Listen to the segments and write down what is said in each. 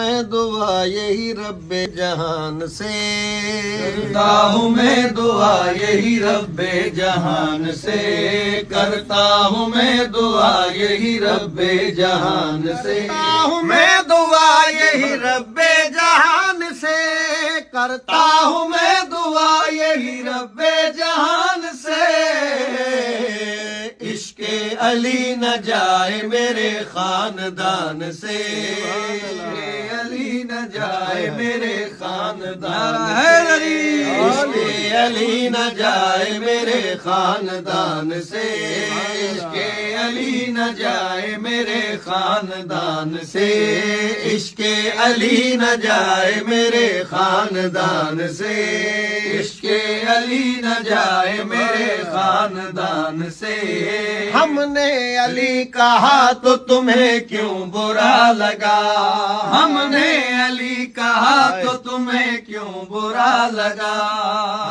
मैं दुआ यही रब्बे जहान से। करता हूँ मैं दुआ यही रब्बे जहान से। करता हूँ मैं दुआ यही रब्बे जहान से। हूँ मैं दुआ यही रब्बे जहान से। करता हूँ मैं दुआ यही रब्बे जहान से। इश्क अली न जाए मेरे खानदान से। अली न जाए मेरे खानदान से। अली। न जाए मेरे खानदान से। इश्के अली न जाए मेरे खानदान से। इश्के अली न जाए मेरे खानदान से। इश्क अली न जाए मेरे खानदान से। हमने अली कहा तो तुम्हें क्यों बुरा लगा? हमने अली कहा तो तुम्हें क्यों बुरा लगा?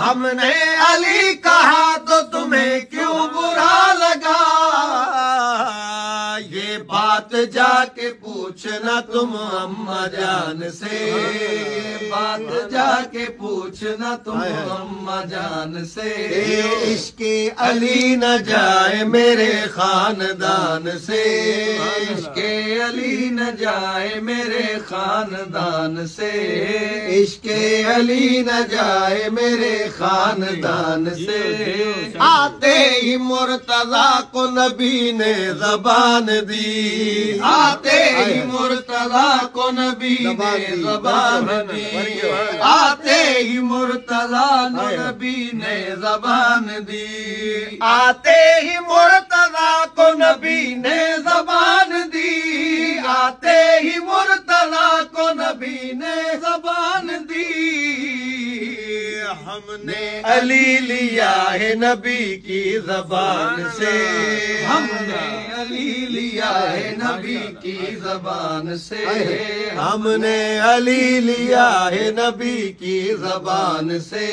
हमने अली कहा तो तुम्हें क्यों बुरा लगा? ये बात जाके पूछना तुम अम्मा जान से। बात जाके पूछना तुम अम्मा जान से। इश्क अली न जाए मेरे खानदान से। इश्क अली न जाए मेरे खानदान से। इश्क अली न जाए मेरे खानदान से। आते ही मुर्तजा को नबी ने जबान दी। आते ही मुर्तजा को नबी ने जबान दी। आते ही मुर्तजा को नबी ने जबान दी आते ही मुर्तजा को नबी ने जबान दी आते ही मुर्तजा को नबी ने जबान दी हमने अली लिया है नबी की जबान से। हमने अली लिया है नबी की जबान से। हमने अली लिया है नबी की जबान से।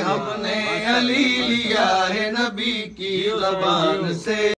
हमने अली लिया है नबी की जबान से।